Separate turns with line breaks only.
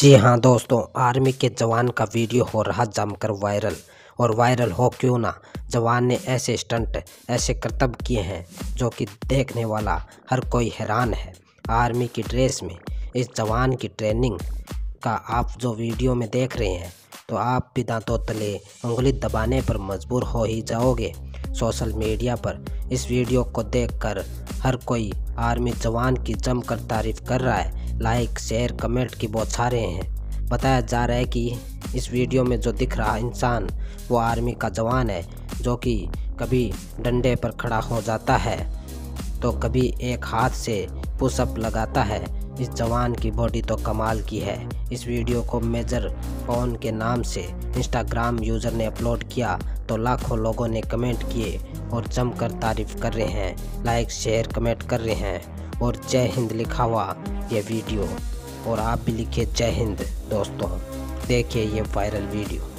जी हाँ दोस्तों, आर्मी के जवान का वीडियो हो रहा जमकर वायरल। और वायरल हो क्यों ना? जवान ने ऐसे स्टंट, ऐसे करतब किए हैं जो कि देखने वाला हर कोई हैरान है। आर्मी की ड्रेस में, इस जवान की ट्रेनिंग का आप जो वीडियो में देख रहे हैं तो आप भी दांतों तले उंगली दबाने पर मजबूर हो ही जाओगे। सोशल मीडिया पर इस वीडियो को देखकर हर कोई आर्मी जवान की जमकर तारीफ़ कर रहा है। लाइक, शेयर, कमेंट की बहुत सारे हैं। बताया जा रहा है कि इस वीडियो में जो दिख रहा इंसान, वो आर्मी का जवान है, जो कि कभी डंडे पर खड़ा हो जाता है तो कभी एक हाथ से पुशअप लगाता है। इस जवान की बॉडी तो कमाल की है। इस वीडियो को मेजर पॉन के नाम से इंस्टाग्राम यूज़र ने अपलोड किया तो लाखों लोगों ने कमेंट किए और जमकर तारीफ़ कर रहे हैं, लाइक, शेयर, कमेंट कर रहे हैं। और जय हिंद लिखा हुआ ये वीडियो और आप भी लिखिए जय हिंद दोस्तों। देखिए ये वायरल वीडियो।